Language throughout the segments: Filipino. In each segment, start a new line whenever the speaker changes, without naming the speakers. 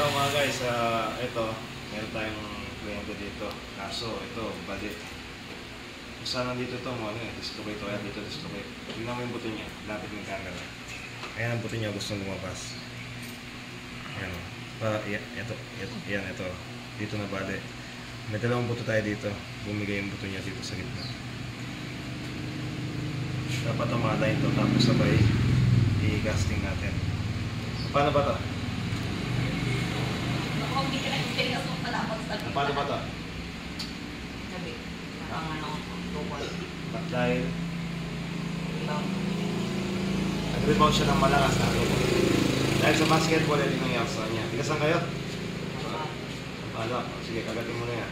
Hello mga guys, ah, ito, meron tayong kliyente dito. Kaso, ito, balik. Isa nandito ito, mo, ano eh, dislocate, kaya dito dislocate. Tingnan mo yung buto niya, lapit ng camera. Ayan ang buto niya, gusto lumabas. Ayan o. Pa, yan, ito, ito, yan, ito. Dito na bali. May dalawang buto tayo dito. Bumigay yung buto niya dito sa gitna. Dapat umalign to, tapos sabay i-casting natin. Paano ba to?
Ako, hindi ka nag-experience mo pala ako sa
Paano ba to?
Sabi, parang ano, tubol.
Ba't dahil
Ikaw.
nag-rebound siya ng malakas na ano. Dahil sa basketball, yun yung yaksa niya. Tiga saan kayo? Ano? Sige, kagatin mo na yan.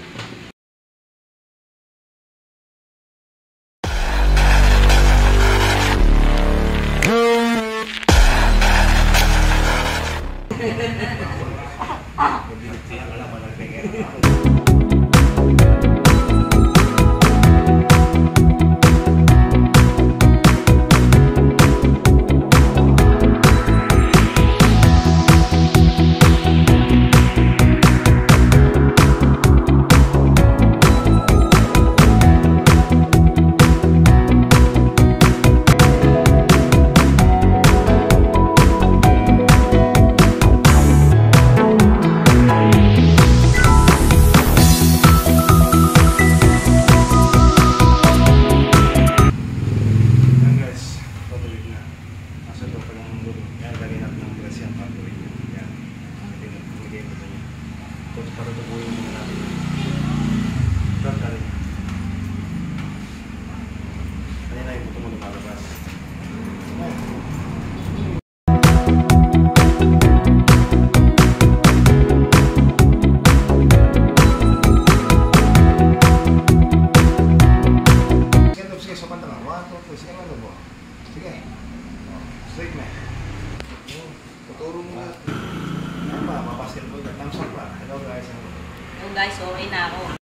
Mabilit Ah. Tapos para tubuhin muna natin. Start ka rin. Kanina yung buto mo lumalabas. Sige, ano Straight. Oh, Tuturo mo na. Ba? Mabasket mo ka. Thumbs up pa. Hello guys.
Yung guys, okay na ako.